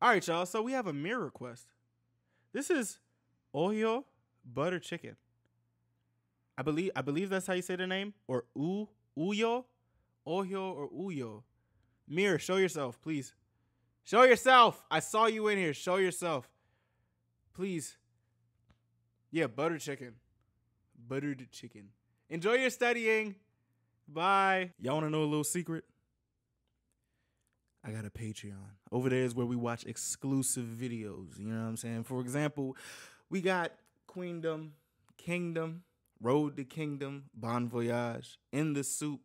All right, y'all. So we have a mirror request. This is OOHYO butter chicken. I believe I believe that's how you say the name, or U Uyo, Ohio or Uyo. Mirror, show yourself, please. Show yourself. I saw you in here. Show yourself, please. Yeah, butter chicken, buttered chicken. Enjoy your studying. Bye. Y'all want to know a little secret? I got a Patreon. Over there is where we watch exclusive videos. You know what I'm saying? For example, we got Queendom, Kingdom, Road to Kingdom, Bon Voyage, In the Soup,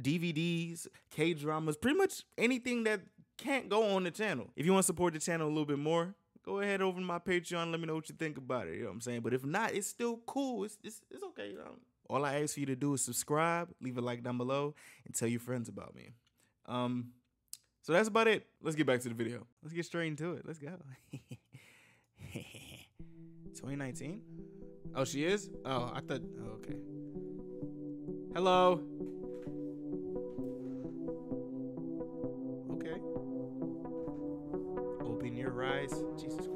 DVDs, K dramas, pretty much anything that can't go on the channel. If you want to support the channel a little bit more, go ahead over to my Patreon. Let me know what you think about it. You know what I'm saying? But if not, it's still cool. It's it's, it's okay. You know? All I ask for you to do is subscribe, leave a like down below, and tell your friends about me. Um, so that's about it. Let's get back to the video. Let's get straight into it. Let's go. 2019? Oh, she is? Oh, I thought. Oh, okay. Hello. Okay. Open your eyes. Jesus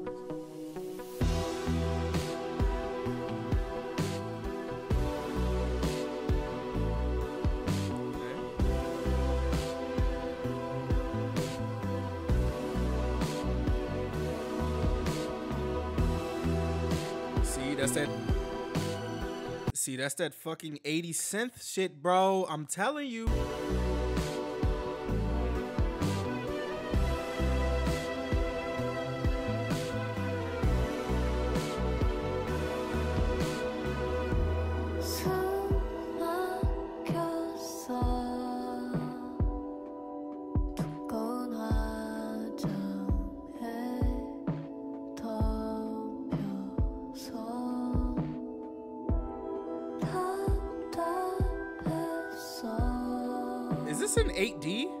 that's that. See, that's that fucking 80 cent shit, bro. I'm telling you. This in 8D?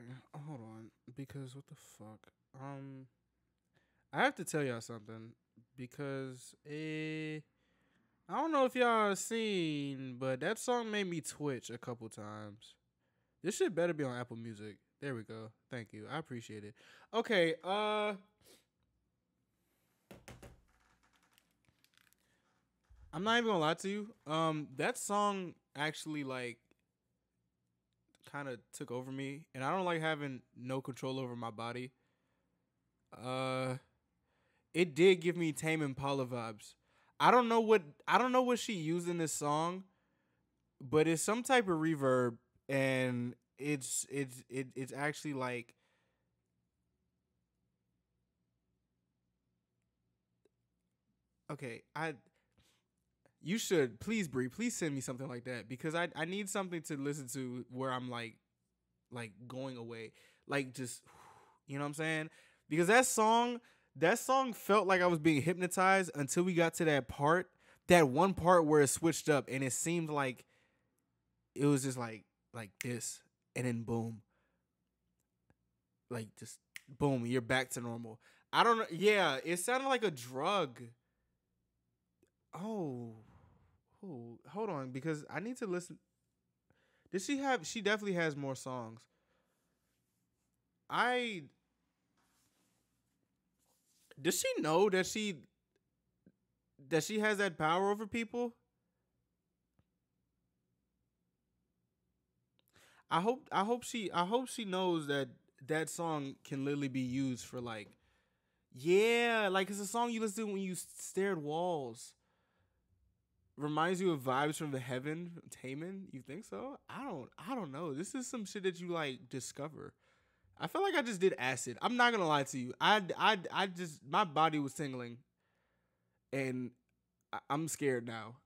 Okay, hold on. Because what the fuck? Um, I have to tell y'all something because eh, I don't know if y'all seen, but that song made me twitch a couple times. This shit better be on Apple Music. There we go. Thank you. I appreciate it. Okay, uh I'm not even gonna lie to you. Um that song actually like kind of took over me and I don't like having no control over my body. Uh it did give me Tame Impala vibes. I don't know what I don't know what she used in this song, but it's some type of reverb and it's it's it, it's actually like okay i you should please Brie, please send me something like that because i i need something to listen to where i'm like like going away like just you know what i'm saying? Because that song that song felt like i was being hypnotized until we got to that part that one part where it switched up and it seemed like it was just like like this and then boom. Like just boom you're back to normal. I don't know yeah it sounded like a drug oh oh hold on because i need to listen. Does she have she definitely has more songs. I does she know that she that she has that power over people? I hope I hope she I hope she knows that that song can literally be used for like yeah, like it's a song you listen to when you stare at walls. Reminds you of vibes from the heaven, Taman. You think so? I don't I don't know. This is some shit that you like discover. I feel like I just did acid. I'm not gonna lie to you. I I I just my body was tingling, and I, I'm scared now.